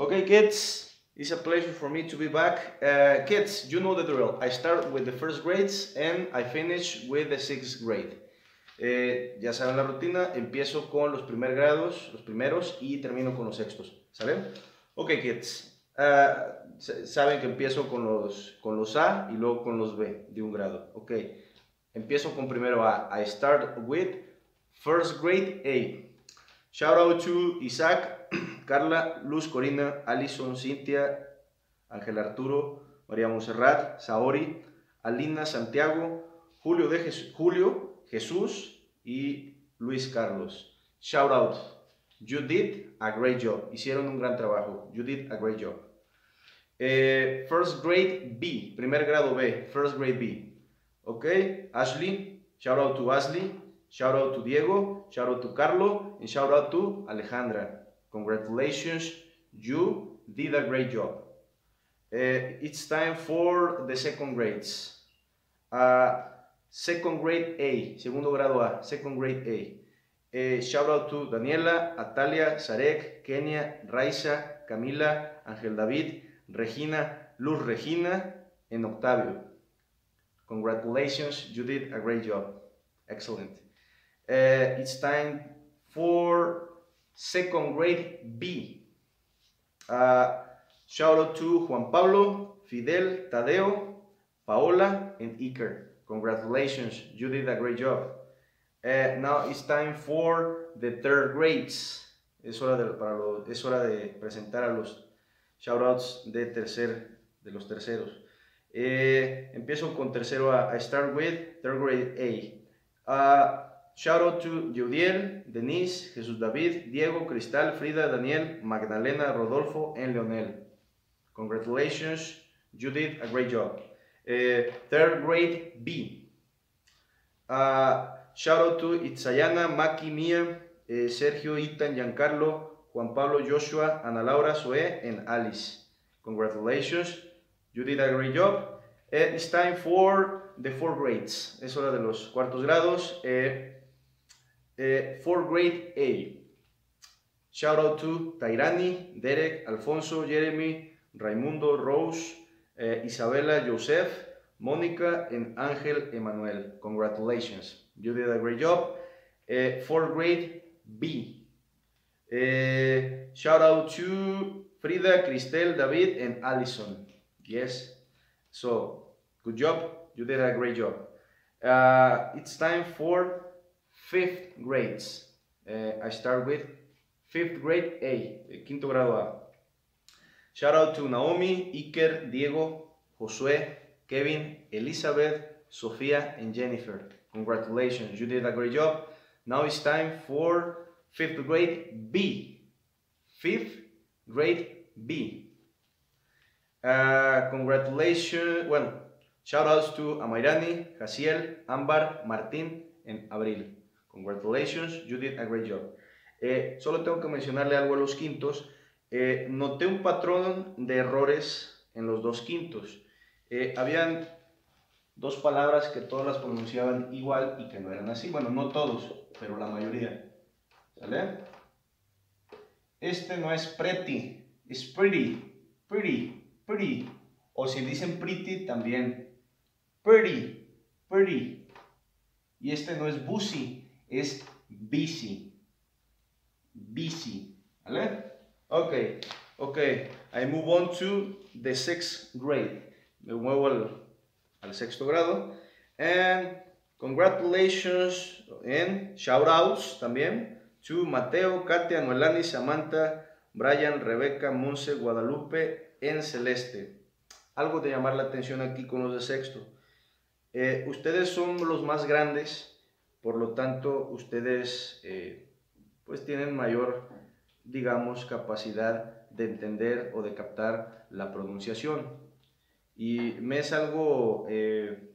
Okay, kids, it's a pleasure for me to be back. Uh, kids, you know the drill. I start with the first grades and I finish with the sixth grade. Eh, ya saben la rutina, empiezo con los primer grados, los primeros, y termino con los sextos. ¿Saben? Ok, kids. Uh, saben que empiezo con los, con los A y luego con los B de un grado. Ok. Empiezo con primero A. I start with first grade A. Shout out to Isaac, Carla, Luz, Corina, Alison, Cintia, Ángel Arturo, María Monserrat, Saori, Alina, Santiago, Julio, de Julio, Jesús y Luis Carlos. Shout out. You did a great job. Hicieron un gran trabajo. You did a great job. Eh, first grade B, primer grado B, first grade B. Ok, Ashley, shout out to Ashley, Shout out to Diego, shout out to Carlo, and shout out to Alejandra. Congratulations, you did a great job. Uh, it's time for the second grades. Uh, second grade A, segundo grado A, second grade A. Uh, shout out to Daniela, Atalia, Sarek, Kenia, Raisa, Camila, Ángel David, Regina, Luz Regina, and Octavio. Congratulations, you did a great job. Excellent. Uh, it's time for second grade B. Uh, shout out to Juan Pablo, Fidel, Tadeo, Paola, and Iker. Congratulations, you did a great job. Uh, now it's time for the third grades. Es hora, de, para presentar a los shoutouts de, tercer, de los terceros. Eh, empiezo con tercero a, I start with third grade A. Uh, Shout out to Judiel, Denise, Jesús David, Diego, Cristal, Frida, Daniel, Magdalena, Rodolfo, and Leonel. Congratulations, you did a great job. Uh, third grade B. Uh, shout out to Itzayana, Maki, Mia, uh, Sergio, Itan, Giancarlo, Juan Pablo, Joshua, Ana Laura, Zoe, and Alice. Congratulations, you did a great job. Uh, it's time for the four grades. Es hora de los cuartos grados. Uh, uh, grade A. Shout out to Tairani, Derek, Alfonso, Jeremy, Raimundo, Rose, uh, Isabella, Joseph, Monica, and Angel Emanuel. Congratulations. You did a great job. Uh, fourth grade B. Uh, shout out to Frida, Cristel, David, and Allison. Yes. So, good job. You did a great job. Uh, it's time for fifth grades. Uh, I start with fifth grade A, quinto grado A. Shout out to Naomi, Iker, Diego, Josué, Kevin, Elizabeth, Sofia, and Jennifer. Congratulations, you did a great job. Now it's time for fifth grade B. Fifth grade B. Uh, congratulations, well, shout outs to Amairani, Jaciel, Ambar, Martín, and Abril. Congratulations, you did a great job. Eh, solo tengo que mencionarle algo a los quintos. Eh, noté un patrón de errores en los dos quintos. Eh, habían dos palabras que todas las pronunciaban igual y que no eran así. Bueno, no todos, pero la mayoría. ¿Sale? Este no es pretty, es pretty, pretty, pretty. O si dicen pretty, también pretty, pretty. Y este no es busy, es busy. Busy. ¿Vale? Ok, ok. I move on to the sixth grade. Me muevo al, al sexto grado. And congratulations and shout outs también to Mateo, Katia, Noelani, Samantha, Brian, Rebeca, Monse, Guadalupe, en Celeste. Algo de llamar la atención aquí con los de sexto. Eh, ustedes son los más grandes por lo tanto, ustedes eh, pues tienen mayor, digamos, capacidad de entender o de captar la pronunciación. Y me es algo, eh,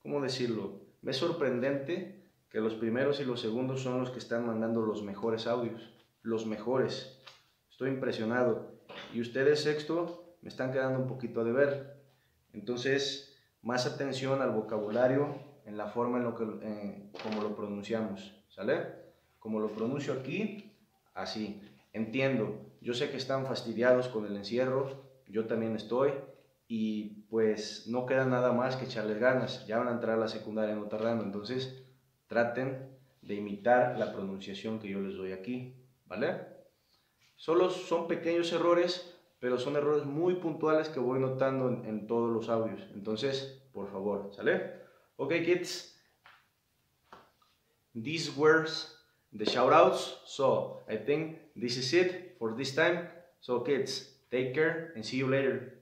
¿cómo decirlo? Me es sorprendente que los primeros y los segundos son los que están mandando los mejores audios, los mejores. Estoy impresionado. Y ustedes sexto me están quedando un poquito de ver. Entonces, más atención al vocabulario, en la forma en lo que, como lo pronunciamos, ¿sale? Como lo pronuncio aquí, así. entiendo, yo sé que están fastidiados con el encierro, yo también estoy, y pues no queda nada más que echarles ganas, ya van a entrar a la secundaria no tardando, entonces traten de imitar la pronunciación que yo les doy aquí, ¿vale? Solo son pequeños errores, pero son errores muy puntuales que voy notando en, en todos los audios, entonces, por favor, ¿sale? Ok, kids, these were the shoutouts, so I think this is it for this time, so kids, take care and see you later.